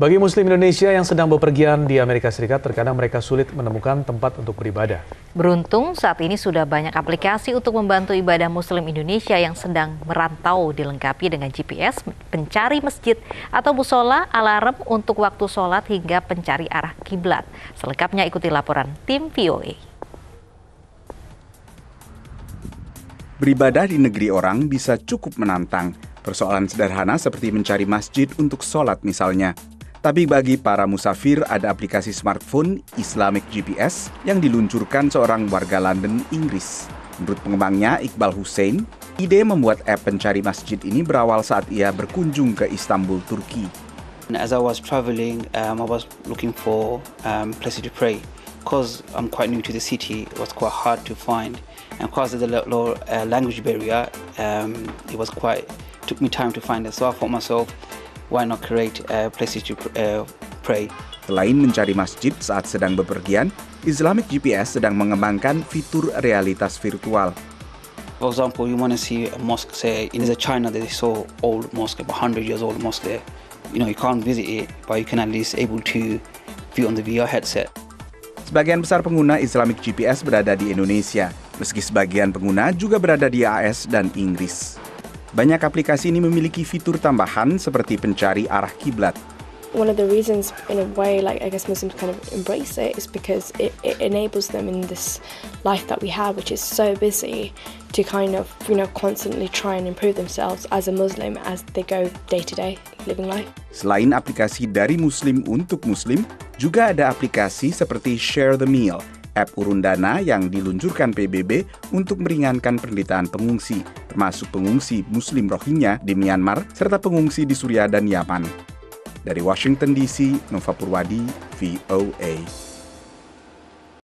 Bagi Muslim Indonesia yang sedang bepergian di Amerika Serikat, terkadang mereka sulit menemukan tempat untuk beribadah. Beruntung saat ini sudah banyak aplikasi untuk membantu ibadah Muslim Indonesia yang sedang merantau dilengkapi dengan GPS, pencari masjid atau musola, alarm untuk waktu sholat hingga pencari arah kiblat. Selengkapnya ikuti laporan tim VOA. Beribadah di negeri orang bisa cukup menantang. Persoalan sederhana seperti mencari masjid untuk sholat misalnya. Tapi bagi para musafir ada aplikasi smartphone Islamic GPS yang diluncurkan seorang warga London, Inggris. Menurut pengembangnya Iqbal Hussein, ide membuat app pencari masjid ini berawal saat ia berkunjung ke Istanbul, Turki. As I was traveling, um, I was looking for um, places to pray. Because I'm quite new to the city, it was quite hard to find. And because of the low uh, language barrier, um, it was quite took me time to find it. So I thought myself, why not create uh, places to uh, pray? Selain mencari masjid saat sedang bepergian, Islamic GPS sedang mengembangkan fitur realitas virtual. For example, you want to see a mosque, say in China, they saw old mosque, about 100 years old mosque there. You know, you can't visit it, but you can at least able to view on the VR headset. Sebagian besar pengguna Islamic GPS berada di Indonesia, meski sebagian pengguna juga berada di AS dan Inggris. Banyak aplikasi ini memiliki fitur tambahan seperti pencari arah kiblat. One of the reasons, in a way, like I guess Muslims kind of embrace it is because it, it enables them in this life that we have, which is so busy, to kind of, you know, constantly try and improve themselves as a Muslim as they go day to day living life. Selain aplikasi dari Muslim untuk Muslim, juga ada aplikasi seperti Share the Meal app urun dana yang diluncurkan PBB untuk meringankan penderitaan pengungsi, termasuk pengungsi Muslim Rohingya di Myanmar serta pengungsi di Suriah dan Yaman. Dari Washington DC, Nova Purwadi, VOA.